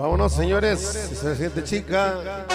Vámonos, señores. Se siente chica.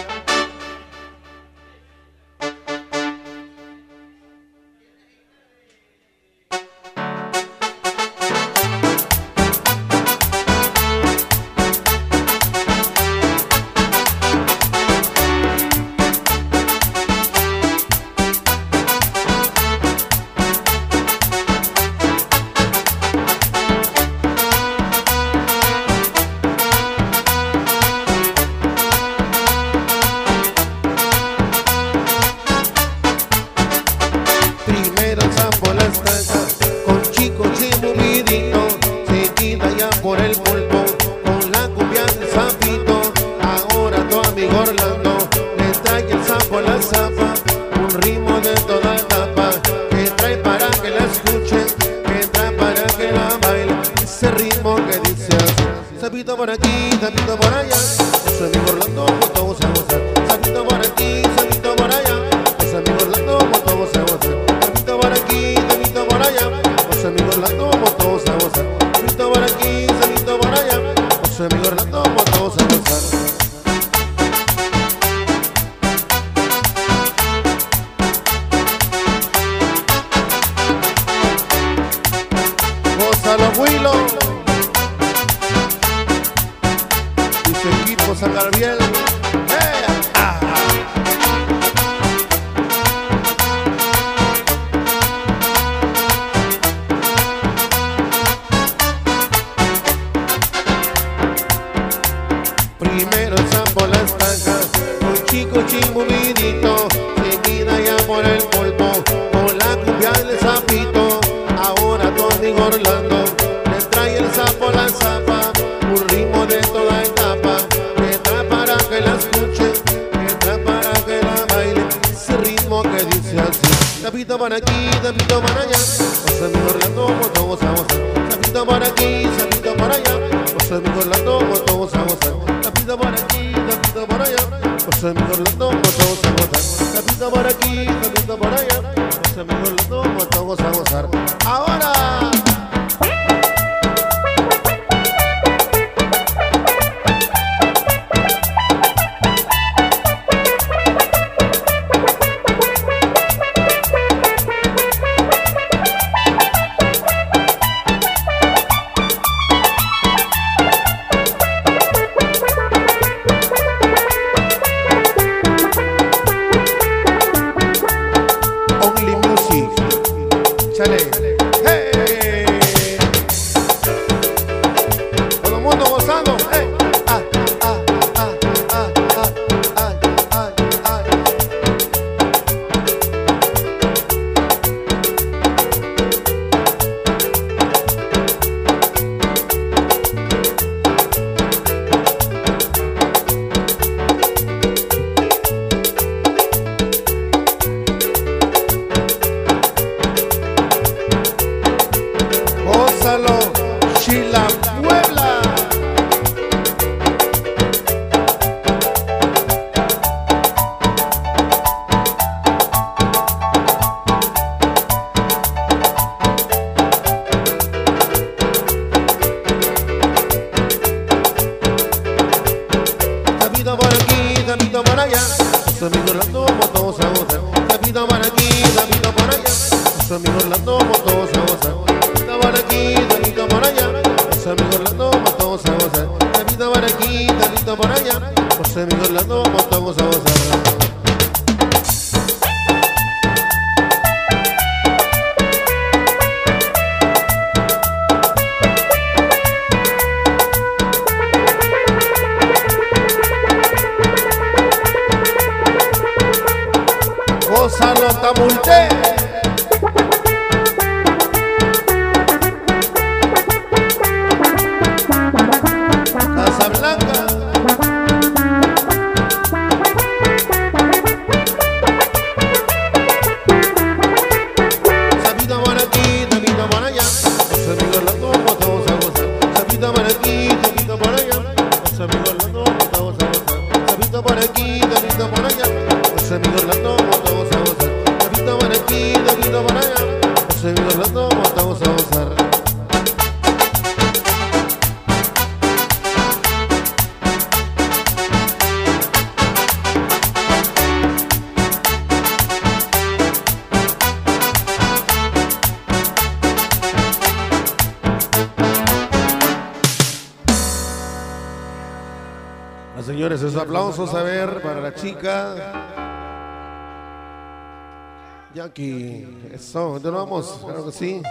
Zampo la estaca con chico chimuridito, seguida ya por el pulpo con la cumbia del zapito. Ahora tu amigo Orlando le trae el sapo la zapa, un ritmo de toda etapa que trae para que la escuches, que trae para que la baile. Ese ritmo que dice así, por aquí, zapito por allá, su amigo Orlando con todos a gozar. Por aquí, zapito su amigo Orlando con todos a gozar. Zapito por aquí, zapito por allá, su amigo Orlando con todos a gozar. Gózalo, Huilo. Y su equipo sacar bien. Las tangas, un chico chimuvidito, seguida ya por el polvo, con la cumbia del zapito. Ahora amigo Orlando le trae el sapo la zapa, un ritmo de toda etapa, que trae para que la escuches, que trae para que la baile. Ese ritmo que dice así, zapito para aquí, zapito para allá, amigos Orlando, todos a todos a gozar. Zapito por aquí, zapito por allá, Gózalo, Chila Puebla. Zapito por aquí, zapito por allá, los Tamulte. Casablanca. Sabida por aquí, sabida por allá. Aquí, sabida por allá. La como. Sabida por aquí, sabida por allá. Señores, aplausos a ver para la chica. Jackie, eso, ¿dónde vamos? Claro que sí.